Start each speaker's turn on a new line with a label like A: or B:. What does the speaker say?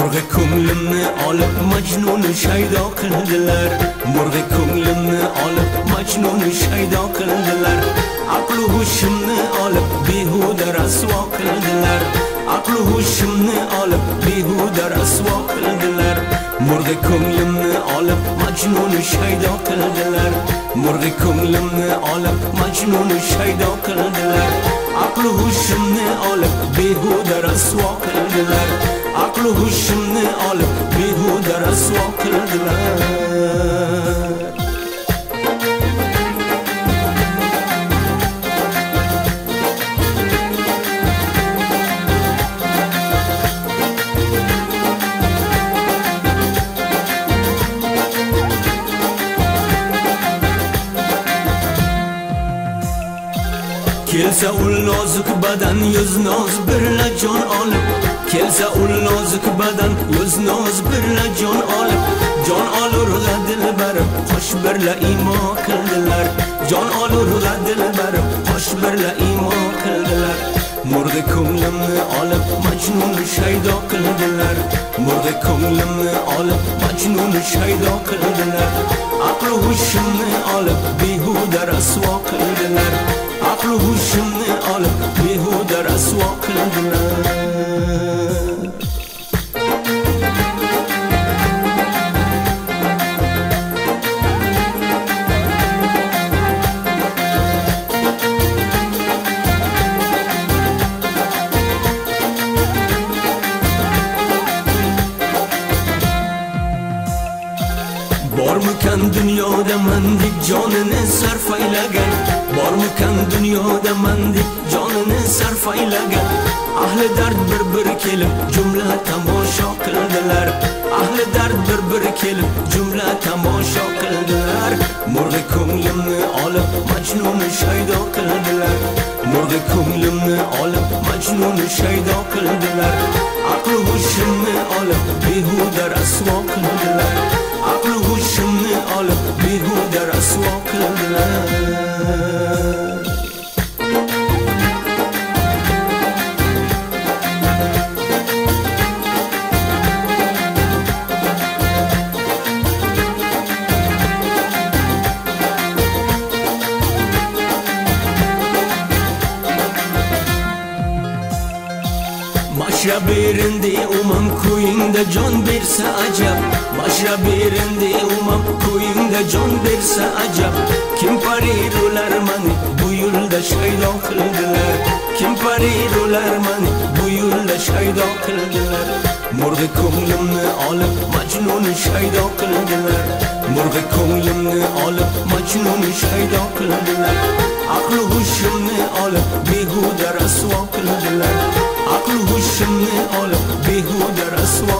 A: murg'a ko'nglimni olib majnun shaydo qildilar. Murg'a ko'nglimni olib majnun shaydo qildilar. Aqlu hushimni olib behuda rasvo qildilar. Aqlu hushimni olib behuda rasvo qildilar. Murg'a ko'nglimni olib majnun shaydo qildilar. Murg'a ko'nglimni olib majnun shaydo qildilar. Aqlu hushimni olib behuda rasvo qildilar aqlu hushimni olib behuda kelsa ul nozik badan yuz noz birla jon olib. Kelsa ul nozik badan yuz noz birla jon olib. Jon olurla dilbar qosh birla imo qildilar. Jon olurla dilbar qosh birla imo qildilar. Murda ko'nglimni olib majnun shaydo qildilar. Murda ko'nglimni olib majnun shaydo qildilar. Aqlu hushimni olib behuda rasvo qildilar. Aqlu hushimni olib behuda rasvo qildilar bormikan dunyoda mandek jonini sarfaylagan bormikan dunyoda mandek jonini sarfaylagan ahli dard bir bir kelib jumla tomosha qildilar. Ahli dard bir bir kelib jumla tomosha qildilar. Murg'i ko'nglimni olib majnunni shaydo qildilar. Murg'i ko'nglimni olib majnunni shaydo qildilar. Aql hushimni olib behuda rasvo qildilar. Başra berindi umam koyunda jon bersa ajab Başra berindi umam koyunda jon bersa ajab Kim parir ular mani? Bu yo'lda shaydo qildilar Kim parir ular mani? Bu yo'lda shaydo qildilar Murg'i ko'nglimni olib majnun shaydo qildilar Murg'i ko'nglimni olib majnun shaydo qildilar Aql hushimni olib behuda rasvo qildilar aql hushimni olib behuda rasvo